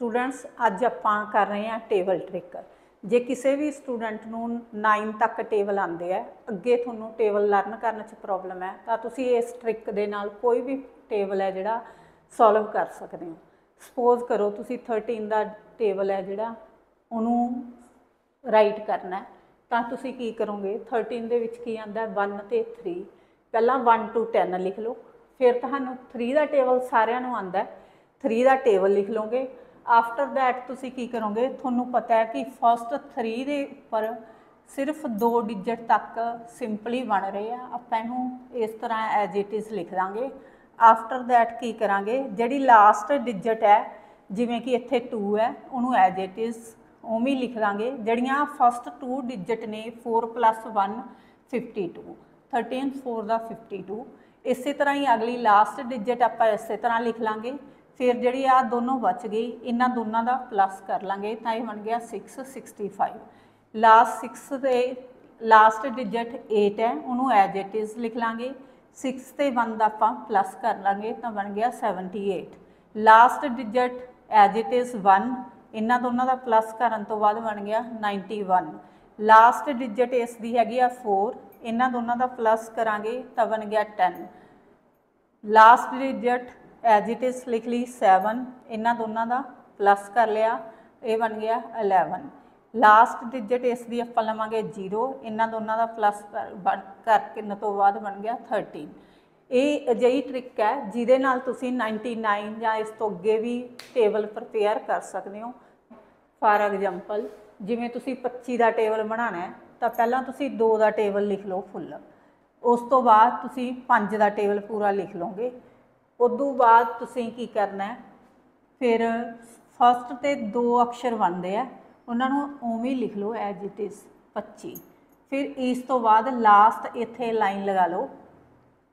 Students ਅੱਜ ਆਪਾਂ ਕਰ ਰਹੇ ਹਾਂ ਟੇਬਲ ਟ੍ਰਿਕ। ਜੇ ਕਿਸੇ ਵੀ ਸਟੂਡੈਂਟ ਨੂੰ 9 ਤੱਕ ਟੇਬਲ ਆਉਂਦੇ ਆ, ਅੱਗੇ ਤੁਹਾਨੂੰ ਟੇਬਲ ਲਰਨ ਕਰਨ 'ਚ ਪ੍ਰੋਬਲਮ ਹੈ, ਤਾਂ ਤੁਸੀਂ ਇਸ ਟ੍ਰਿਕ ਦੇ ਨਾਲ ਕੋਈ ਵੀ ਟੇਬਲ ਹੈ ਜਿਹੜਾ ਸੋਲਵ ਕਰ ਸਕਦੇ ਹੋ। ਸਪੋਜ਼ ਕਰੋ ਤੁਸੀਂ 13 ਦਾ ਟੇਬਲ ਹੈ ਜਿਹੜਾ, ਉਹਨੂੰ ਰਾਈਟ ਕਰਨਾ ਹੈ, ਤਾਂ ਤੁਸੀਂ ਕੀ ਕਰੋਗੇ? 13 ਦੇ ਵਿੱਚ ਕੀ ਆਂਦਾ 1 ਤੇ 3 ਪਹਿਲਾਂ 1 to 10 ਲਿਖ ਲਓ, ਫਿਰ ਤੁਹਾਨੂੰ 3 ਦਾ ਟੇਬਲ ਸਾਰਿਆਂ ਨੂੰ ਆਂਦਾ 3 ਦਾ ਟੇਬਲ ਲਿਖ ਲਓਗੇ ਆਫਟਰ ਥੈਟ ਤੁਸੀਂ ਕੀ ਕਰੋਗੇ? ਤੁਹਾਨੂੰ ਪਤਾ ਹੈ ਕਿ ਫਸਟ 3 ਦੇ ਉੱਪਰ ਸਿਰਫ ਦੋ ਡਿਜਟ ਤੱਕ ਸਿੰਪਲੀ ਬਣ ਰਹੇ ਆ। ਆਪਾਂ ਇਹਨੂੰ ਇਸ ਤਰ੍ਹਾਂ ਐਜ ਇਟ ਇਜ਼ ਲਿਖ ਦਾਂਗੇ। ਆਫਟਰ ਥੈਟ ਕੀ ਕਰਾਂਗੇ? ਜਿਹੜੀ ਲਾਸਟ ਡਿਜਟ ਹੈ, ਜਿਵੇਂ ਕਿ ਇੱਥੇ 2 ਹੈ, ਉਹਨੂੰ ਐਜ ਇਟ ਇਜ਼ ਉਵੇਂ ਲਿਖ ਦਾਂਗੇ। ਜਿਹੜੀਆਂ ਫਸਟ 2 ਡਿਜਟ ਨੇ 4 1 52 13 4 ਦਾ 52 ਇਸੇ ਤਰ੍ਹਾਂ ਹੀ ਅਗਲੀ ਲਾਸਟ ਡਿਜਟ ਆਪਾਂ ਇਸੇ ਤਰ੍ਹਾਂ ਲਿਖ ਲਾਂਗੇ। ਫਿਰ ਜਿਹੜੀ ਆ ਦੋਨੋਂ ਬਚ ਗਈ, ਇਹਨਾਂ ਦੋਨਾਂ ਦਾ ਪਲੱਸ ਕਰ ਲਾਂਗੇ, ਤਾਂ ਇਹ ਬਣ ਗਿਆ 665 ਲਾਸਟ 6 ਦੇ ਲਾਸਟ ਡਿਜਿਟ 8 ਹੈ, ਉਹਨੂੰ ਐਜ ਇਟ ਇਜ਼ ਲਿਖ ਲਾਂਗੇ। 6 ਤੇ 1 ਦਾ ਆਪਾਂ ਪਲੱਸ ਕਰ ਲਾਂਗੇ, ਤਾਂ ਬਣ ਗਿਆ 78 last digit as it is 1 ਇਹਨਾਂ ਦੋਨਾਂ ਦਾ ਪਲੱਸ ਕਰਨ ਤੋਂ ਬਾਅਦ ਬਣ ਗਿਆ 91 ਲਾਸਟ ਡਿਜਿਟ ਇਸ ਦੀ ਹੈਗੀ ਆ 4 ਇਹਨਾਂ ਦੋਨਾਂ ਦਾ ਪਲੱਸ ਕਰਾਂਗੇ, ਤਾਂ ਬਣ ਗਿਆ 10 last digit as it is ਲਿਖ ਲਈ 7 ਇਹਨਾਂ ਦੋਨਾਂ ਦਾ ਪਲੱਸ ਕਰ ਲਿਆ, ਇਹ ਬਣ ਗਿਆ 11 ਲਾਸਟ ਡਿਜਿਟ ਇਸ ਦੀ ਆਪਾਂ ਲਵਾਂਗੇ 0 ਇਹਨਾਂ ਦੋਨਾਂ ਦਾ ਪਲੱਸ ਕਰਕੇ ਨ ਤੋਂ ਬਾਅਦ ਬਣ ਗਿਆ 13 ਇਹ ਅਜਿਹੀ ਟ੍ਰਿਕ ਹੈ ਜਿਹਦੇ ਨਾਲ ਤੁਸੀਂ 99 ਜਾਂ ਇਸ ਤੋਂ ਅੱਗੇ ਵੀ ਟੇਬਲ ਪ੍ਰਪੇਅਰ ਕਰ ਸਕਦੇ ਹੋ. ਫਾਰ ਐਗਜ਼ਾਮਪਲ ਜਿਵੇਂ ਤੁਸੀਂ 25 ਦਾ ਟੇਬਲ ਬਣਾਉਣਾ ਹੈ, ਤਾਂ ਪਹਿਲਾਂ ਤੁਸੀਂ 2 ਦਾ ਟੇਬਲ ਲਿਖ ਲਓ ਫੁੱਲ ਉਸ ਤੋਂ ਬਾਅਦ ਤੁਸੀਂ 5 ਦਾ ਟੇਬਲ ਪੂਰਾ ਲਿਖ ਲਓਗੇ। ਉਦੋਂ ਬਾਅਦ ਤੁਸੀਂ ਕੀ ਕਰਨਾ ਹੈ? ਫਿਰ ਫਸਟ ਤੇ ਦੋ ਅਕਸ਼ਰ ਬਣਦੇ ਆ। ਉਹਨਾਂ ਨੂੰ ਉਵੇਂ ਹੀ ਲਿਖ ਲਓ ਐਜ ਇਟ ਇਜ਼ 25 ਫਿਰ ਇਸ ਤੋਂ ਬਾਅਦ ਲਾਸਟ ਇੱਥੇ ਲਾਈਨ ਲਗਾ ਲਓ,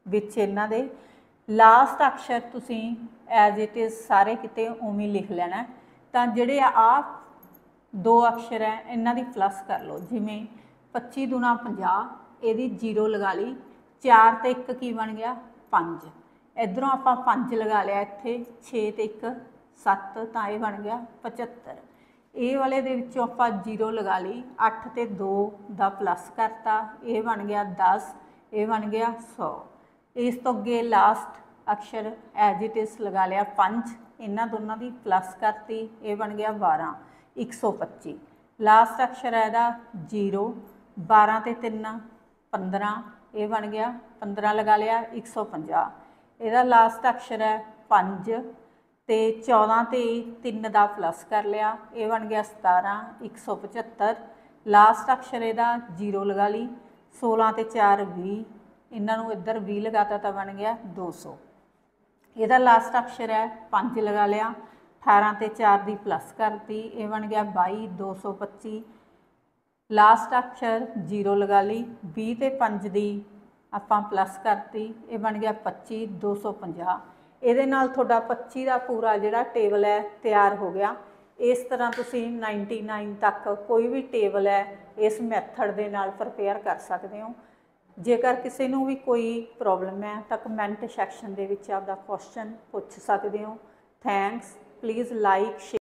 ਵਿੱਚ ਇਹਨਾਂ ਦੇ। ਲਾਸਟ ਅਕਸ਼ਰ ਤੁਸੀਂ ਐਜ ਇਟ ਇਜ਼ ਸਾਰੇ ਕਿਤੇ ਉਵੇਂ ਲਿਖ ਲੈਣਾ ਤਾਂ ਜਿਹੜੇ ਆ ਦੋ ਅਕਸ਼ਰ ਹੈ, ਇਹਨਾਂ ਦੀ ਪਲੱਸ ਕਰ ਲਓ। ਜਿਵੇਂ 25 ਦੁਨਾ 50 ਇਹਦੀ 0 ਲਗਾ ਲਈ। 4 ਤੇ 1 ਕੀ ਬਣ ਗਿਆ? 5 ਇਧਰੋਂ ਆਪਾਂ 5 ਲਗਾ ਲਿਆ ਇੱਥੇ 6 ਤੇ 1 7 ਤਾਂ ਇਹ ਬਣ ਗਿਆ 75 ਇਹ ਵਾਲੇ ਦੇ ਵਿੱਚੋਂ ਆਪਾਂ 0 ਲਗਾ ਲਈ 8 ਤੇ 2 ਦਾ ਪਲੱਸ ਕਰਤਾ, ਇਹ ਬਣ ਗਿਆ 10 ਇਹ ਬਣ ਗਿਆ 100 ਇਸ ਤੋਂ ਅੱਗੇ ਲਾਸਟ ਅਕਸ਼ਰ ਐਜ ਇਟ ਇਜ਼ ਲਗਾ ਲਿਆ 5 ਇਹਨਾਂ ਦੋਨਾਂ ਦੀ ਪਲੱਸ ਕਰਤੀ, ਇਹ ਬਣ ਗਿਆ 12 125 ਲਾਸਟ ਅਕਸ਼ਰ ਹੈ ਇਹਦਾ 0 12 ਤੇ 3 15 ਇਹ ਬਣ ਗਿਆ 15 ਲਗਾ ਲਿਆ 150 ਇਹਦਾ ਲਾਸਟ ਅਕਸ਼ਰ ਹੈ 5 ਤੇ 14 ਤੇ 3 ਦਾ ਪਲੱਸ ਕਰ ਲਿਆ। ਇਹ ਬਣ ਗਿਆ 17 175 ਲਾਸਟ ਅਕਸ਼ਰ ਇਹਦਾ 0 ਲਗਾ ਲਈ। 16 ਤੇ 4 20 ਇਹਨਾਂ ਨੂੰ ਇੱਧਰ 20 ਲਗਾਤਾ ਤਾਂ ਬਣ ਗਿਆ 200 ਇਹਦਾ ਲਾਸਟ ਅਕਸ਼ਰ ਹੈ 5 ਲਗਾ ਲਿਆ। 18 ਤੇ 4 ਦੀ ਪਲੱਸ ਕਰਤੀ। ਇਹ ਬਣ ਗਿਆ 22 225 ਲਾਸਟ ਅਕਸ਼ਰ 0 ਲਗਾ ਲਈ। 20 ਤੇ 5 ਦੀ ਆਪਾਂ ਪਲੱਸ ਕਰਤੀ, ਇਹ ਬਣ ਗਿਆ 25 250 ਇਹਦੇ ਨਾਲ ਤੁਹਾਡਾ 25 ਦਾ ਪੂਰਾ ਜਿਹੜਾ ਟੇਬਲ ਹੈ ਤਿਆਰ ਹੋ ਗਿਆ। ਇਸ ਤਰ੍ਹਾਂ ਤੁਸੀਂ 99 ਤੱਕ ਕੋਈ ਵੀ ਟੇਬਲ ਹੈ, ਇਸ ਮੈਥਡ ਦੇ ਨਾਲ ਪ੍ਰਪੇਅਰ ਕਰ ਸਕਦੇ ਹੋ। ਜੇਕਰ ਕਿਸੇ ਨੂੰ ਵੀ ਕੋਈ ਪ੍ਰੋਬਲਮ ਹੈ, ਤਾਂ ਕਮੈਂਟ ਸੈਕਸ਼ਨ ਦੇ ਵਿੱਚ ਆਪਦਾ ਕੁਐਸਚਨ ਪੁੱਛ ਸਕਦੇ ਹੋ। Thanks please like